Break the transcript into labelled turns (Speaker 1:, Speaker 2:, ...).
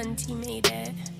Speaker 1: Hunty made it.